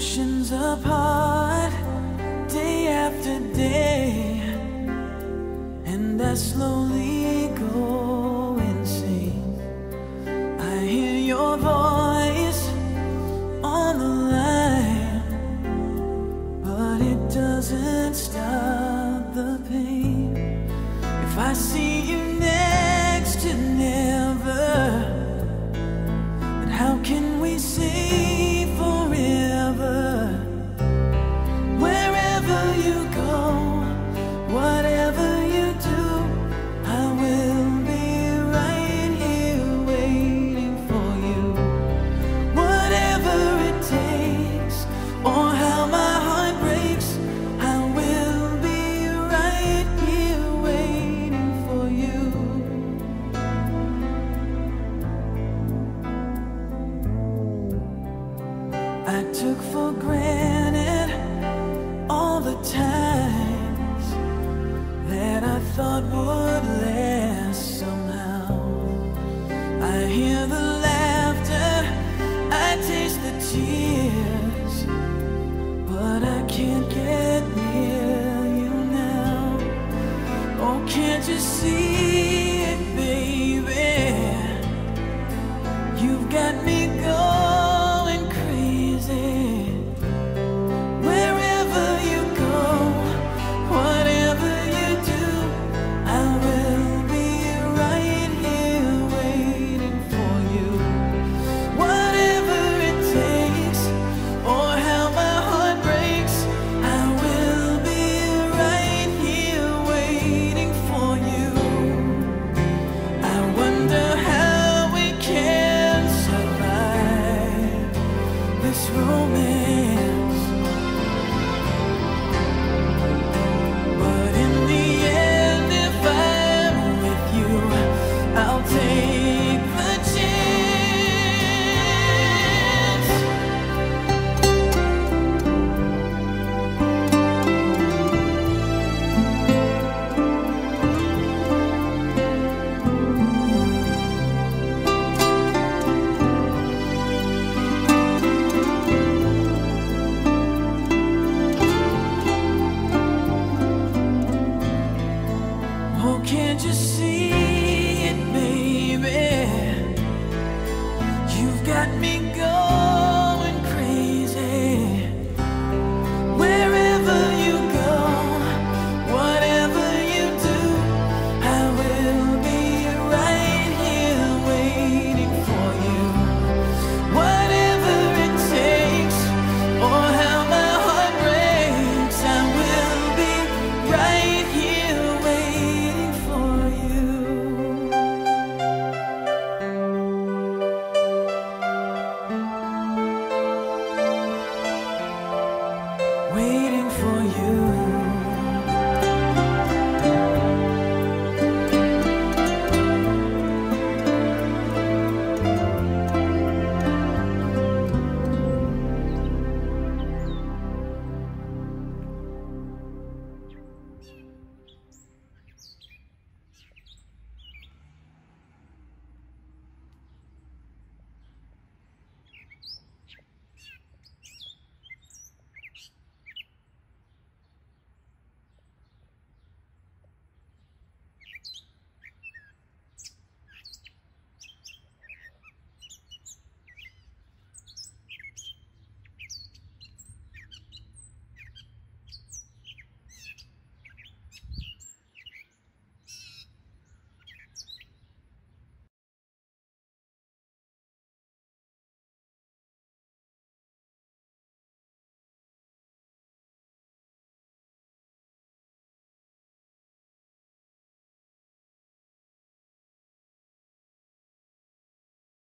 Oceans apart, day after day, and I slow. can't you see?